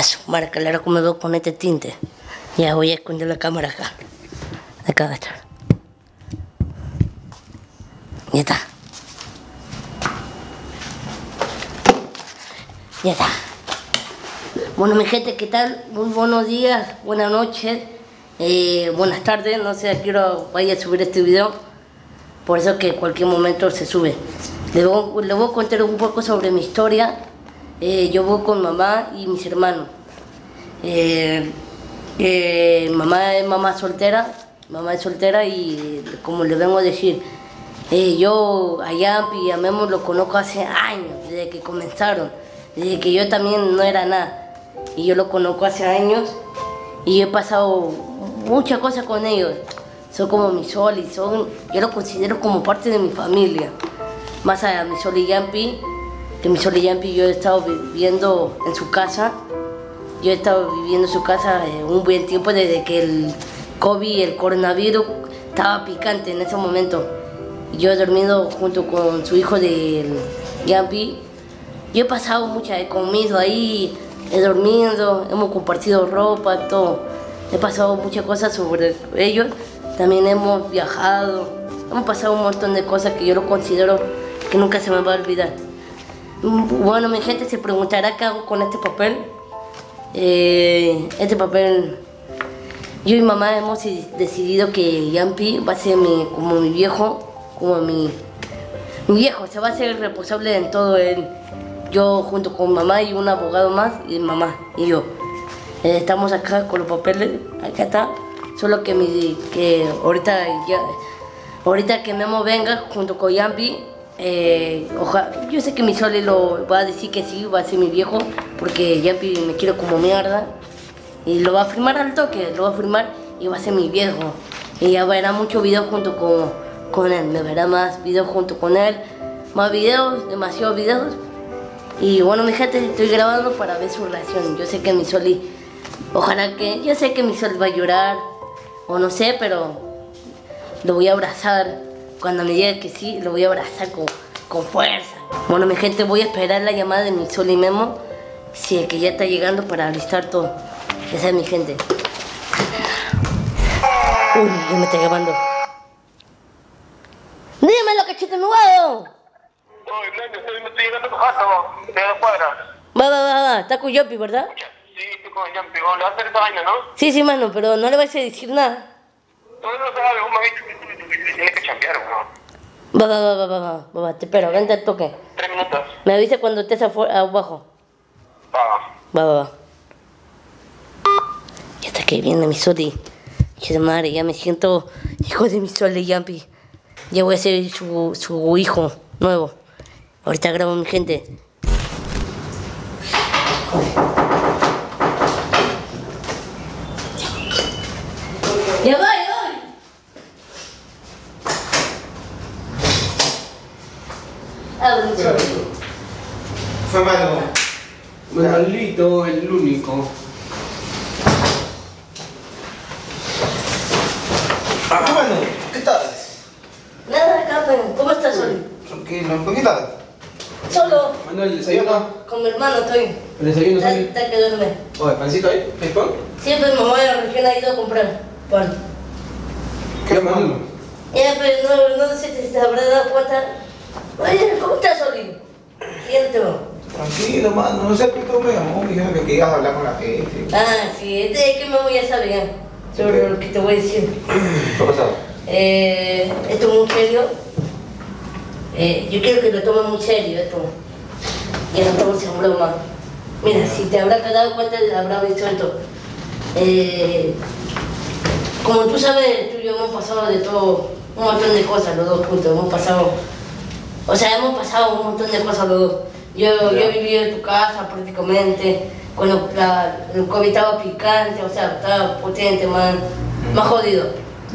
A su marca, claro como veo con este tinte. Ya voy a esconder la cámara acá. Acá va a estar. Ya está. Ya está. Bueno, mi gente, ¿qué tal? Muy buenos días, buenas noches, eh, buenas tardes. No sé a qué hora vaya a subir este video. Por eso que en cualquier momento se sube. Le voy, le voy a contar un poco sobre mi historia. Eh, yo voy con mamá y mis hermanos. Eh, eh, mamá es mamá soltera, mamá es soltera y como le vengo a decir, eh, yo a Yampi y a Memo lo conozco hace años, desde que comenzaron, desde que yo también no era nada. Y yo lo conozco hace años y he pasado muchas cosas con ellos. Son como mi sol y son, yo lo considero como parte de mi familia. Más allá mi sol y Yampi, que mi sol Yampi yo he estado viviendo en su casa. Yo he estado viviendo en su casa eh, un buen tiempo desde que el COVID, el coronavirus, estaba picante en ese momento. Yo he dormido junto con su hijo del Yampi. Yo he pasado mucha, he ahí, he dormido, hemos compartido ropa, todo. He pasado muchas cosas sobre ellos. También hemos viajado, hemos pasado un montón de cosas que yo lo considero que nunca se me va a olvidar. Bueno, mi gente se preguntará qué hago con este papel. Eh, este papel, yo y mamá hemos decidido que Yampi va a ser mi, como mi viejo, como mi, mi viejo, se va a ser responsable en todo él. Yo junto con mamá y un abogado más, y mamá y yo. Eh, estamos acá con los papeles, acá está. Solo que, mi, que ahorita, ya, ahorita que Memo venga junto con Yampi, eh, ojalá, yo sé que mi Sole lo va a decir que sí, va a ser mi viejo, porque Yampi me quiere como mierda. Y lo va a firmar al toque, lo va a firmar y va a ser mi viejo. Y ya verá muchos videos junto con, con él, me verá más videos junto con él, más videos, demasiados videos. Y bueno, mi gente, estoy grabando para ver su reacción. Yo sé que mi Soli, ojalá que, yo sé que mi Sol va a llorar, o no sé, pero lo voy a abrazar. Cuando me diga que sí, lo voy a abrazar con, con fuerza. Bueno, mi gente, voy a esperar la llamada de mi Sol y Memo, si es que ya está llegando para alistar todo. Esa es mi gente. Uy, ya me está llamando. Nuevo. Casa, vos, de la cuadra. Va, va, va, va. Está con Yopi, ¿verdad? Sí, estoy con vos le vas a hacer esta vaina, ¿no? Sí, sí, mano, pero no le vas a decir nada. No, no sabes, vos me dicho que chambear, ¿no? Va, va, va, va, va, va, va, te espero, vente al toque. Tres minutos. Me avisa cuando estés abajo. Va. Va, va, va. Ya está que viene mi Soli. Che de madre, ya me siento hijo de mi Soli Yampi. Ya voy a ser su, su hijo nuevo. Ahorita grabo mi gente va, ya va. Ah. Fue malo. Manuelito, el único. Ah, ¿qué mano? ¿Qué tal? Nada, acá, ¿cómo estás, Soli? Tranquilo, ¿con qué tal? Solo. Manuel, ¿el desayuno? Con mi hermano estoy. ¿El desayuno, Está, está que duerme. Oye, ¿pancito ahí? ¿Hay pan? Siempre mi mamá recién ha ido a comprar pan. ¿Qué Manuel? Ya, pero no, no sé si te habrá dado cuenta. Oye, ¿cómo estás, Oli? Siento. Tranquilo, mano. No sé qué llamó. Me dijeron que querías hablar con la gente. Ah, sí, este es que me voy a saber sobre lo que te voy a decir. ¿Qué ha pasado? Eh, esto es muy serio. Eh, yo quiero que lo tomes muy serio esto. Ya no estamos en broma. Mira, si te habrá dado cuenta, habrá visto esto. Eh, como tú sabes, tú y yo hemos pasado de todo, un montón de cosas los dos juntos. Hemos pasado, o sea, hemos pasado un montón de cosas los dos. Yo, yo he vivido en tu casa prácticamente, cuando la- el COVID estaba picante, o sea, estaba potente, más, más jodido.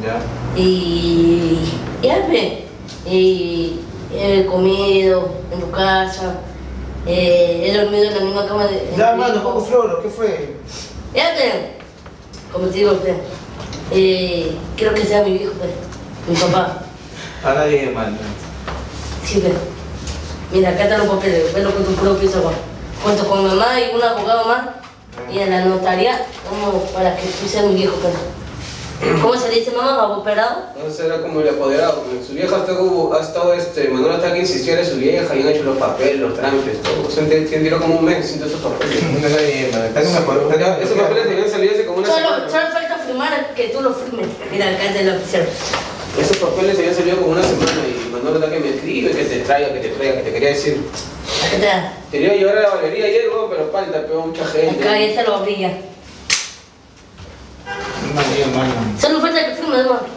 Ya. Y ve, y he comido en tu casa, eh, he dormido en la misma cama de... Ya, de- mano, poco floro. ¿Qué fue? Ya ve, como te digo, ve, eh, quiero que sea mi hijo, mi papá. A nadie, mano. Sí, ve. Mira, acá están los papeles, velo con tu propio ojos. Cuento con mamá y un abogado más. y a la notaría como para que tú seas mi viejo, pero. ¿Cómo se le dice mamá? ¿Operado? Entonces era como el apoderado. Su vieja ha estado, ha estado este, Manuel hasta que insistía en su vieja y han hecho los papeles, los trámites, todo. Se entiende como un mes sin todos esos papeles. No está bien, man. Está que me acuerdo. está Ya, que- Esos papeles debían salir hace como una Solo, semana. solo falta firmar que tú lo firmes. Mira, acá es del oficial. Esos papeles habían salido como una semana y Manuel está que me escribe, que te traiga, que te traiga, que te quería decir. Acá está. Quería llevar a la Valeria ayer, weón, pero falta, pero mucha gente. Acá ya te lo brilla. No, tío, mano. Solo falta que firmes, hermano.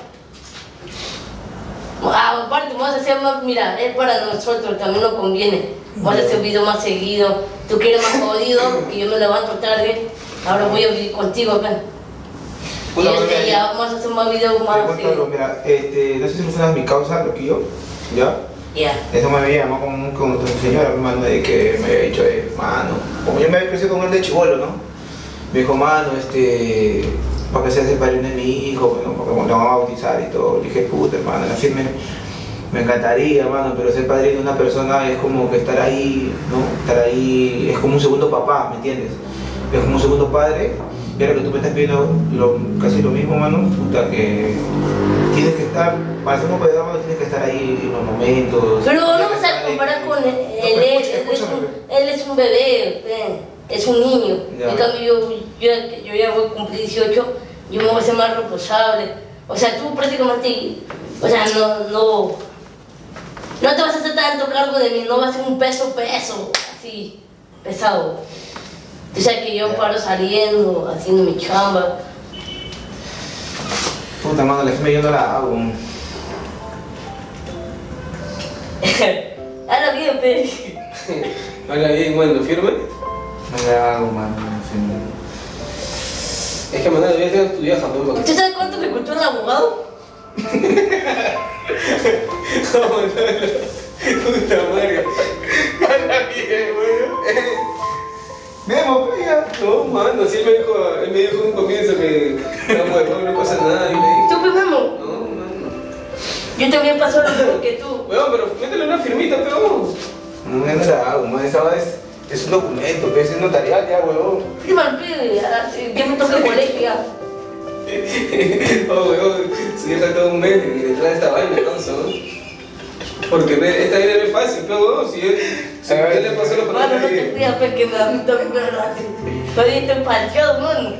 Ah, aparte, vamos a hacer más, mira, es para nosotros, también nos conviene. Vamos a hacer video más seguido. Tú quieres más jodido, que yo me levanto tarde. Ahora voy a vivir contigo acá. Y mira, ya vamos a hacer más videos Te más mira, este, no sé si funciona mi causa, lo que yo, ¿ya? Ya. Eso me había llamado con, con otra señora, hermano, de que me había dicho, eh, mano, como yo me había crecido con él de chivolo, ¿no? Me dijo, mano, este, para que seas el padrino de mi hijo, bueno, porque lo vamos a bautizar y todo. Le dije, puta, hermano, la firme, me encantaría, hermano, pero ser padrino de una persona es como que estar ahí, ¿no? Estar ahí, es como un segundo papá, ¿me entiendes? Es como un segundo padre, ahora que tú me estás pidiendo lo- casi lo mismo, mano, puta, que tienes que estar, para ser un mano, tienes que estar ahí en los momentos. Pero no vas a comparar con él. Él, pero es- un, él es un bebé, es un niño. En cambio, yo, yo, yo ya voy a cumplir 18, yo me voy a hacer más responsable. O sea, tú prácticamente, o sea, no, no, no te vas a hacer tanto cargo de mí, no vas a ser un peso, peso, así, pesado. Tú sabes que yo paro saliendo, haciendo mi chamba. Puta, mano, la firme yo no la hago. Habla bien, pe. Habla bien, bueno, firme. No la hago, mano, firme. Es que Manuel debía ser tu vieja, pues, porque- ¿Usted sabe cuánto me costó el abogado? Puta madre. Habla bien, weón. Memo. No, mano, sí él me dijo, él me dijo en un comienzo que no, no pasa nada. Y le dije, ¿Tú, pe, Memo? no, mano. Yo también paso lo mismo que tú. Weón, pero métele una firmita, pero. No, yo no la hago, man. Esa es, es un documento, pues, es notarial ya, huevón. Al pe, ya, ya me toca el colegio ya. Oh, weón, su vieja todo un mes y detrás de esta vaina, ¿no? Porque esta vaina no es fácil, pero weón, si él, si él le pasó los Mano, no te papeles. creas, pe, que me a mí también me estoy parcheado, mano.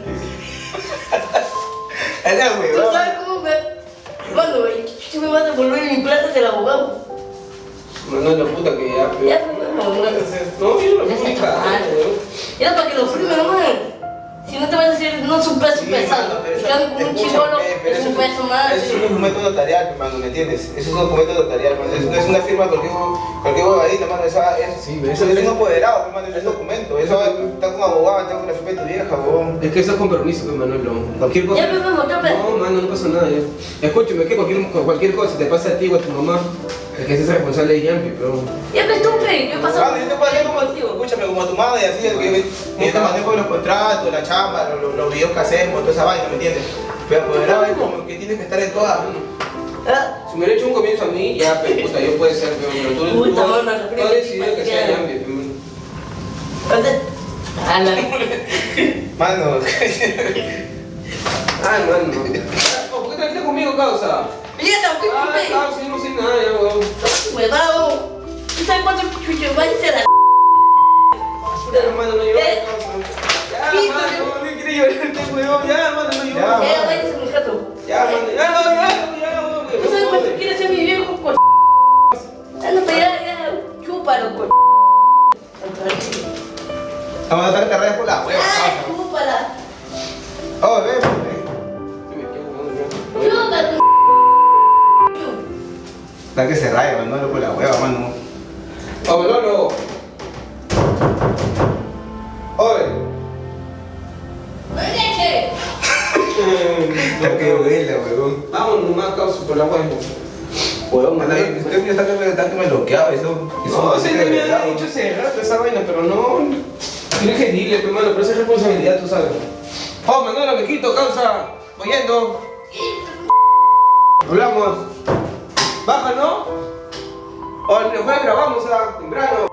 Es la ¿Tú sabes cómo me...? Mano, si me vas a devolver mi plata del abogado. No, no, la puta que ya, pero. Ya, pues, Memo, no. No, yo no lo weón. Ya para que lo firme, man. Si no te vas a decir, no es un peso Sí, pesado. cambio, con un chivolo pero es eso un peso más. Eso es un documento notarial, hermano, ¿me entiendes? Eso es un documento notarial, hermano. No es una firma cualquier, cualquier huevadita, hermano. Esa, es, Sí, pero eso eso es es- un apoderado, hermano. Es un documento. Eso está con abogado, está con la firma de tu vieja, huevón. Es que eso es compromiso, pues, Manuel. Cualquier cosa. Ya. No, mano, no pasa nada. Ya. Escúchame, que cualquier, cualquier cosa te pasa a ti o a tu mamá, el que es responsable de Yampi, pero. Ya me estupe, yo he pasado Claro, yo te hacer como, contigo. Escúchame, como tu madre, así, que que yo te manejo los contratos, la chamba, los, los, los videos que hacemos, toda esa vaina, ¿me entiendes? Pero apoderado es como que tienes que estar en todas. Ah, Si me hubiera hecho un comienzo a mí, ya, pero puta, yo puede ser, pero pero tú, tú, mano, tú has decidido que sea Yampi. pero- ¿dónde? Ah. Mano, Ay, mano. Oh, ¿Por qué trajiste conmigo, causa? Mira, Ah, tampoco, causa, yo no sé nada, ya, weón. Huevado. ¿Tú sabes cuánto chucho va a ser Ya, hermano, no llores. Ya, Quítate. mano, no quiere llorar este weón. Ya, mano, no Ya, llores. Eh, váyase, mi gato. Ya, mano, ya, no, ya, ya. ¿Tú sabes cuánto quiere ser mi viejo, co... Anda para allá, ya, chúpalo, co... vamos a tratar de cargar por la hueva. ¡Ay, chúpala! Oh, quedó, mano, ya. ¡Chúpalo! Está que se raya, mano, por la hueva, mano. Oh, Manolo. Oye. Está que huele, huevón. Vamos nomás, causa, por la huevo. Huevón, usted está que me, está que me bloqueaba eso. eso No, sí te me había dicho hace rato esa vaina, pero no. Tienes que dile, pero mano, pero esa es responsabilidad, tú sabes. Oh, Manolo, me quito, causa. Oyendo. Hablamos. Baja, ¿no? O jueves grabamos, ah, temprano.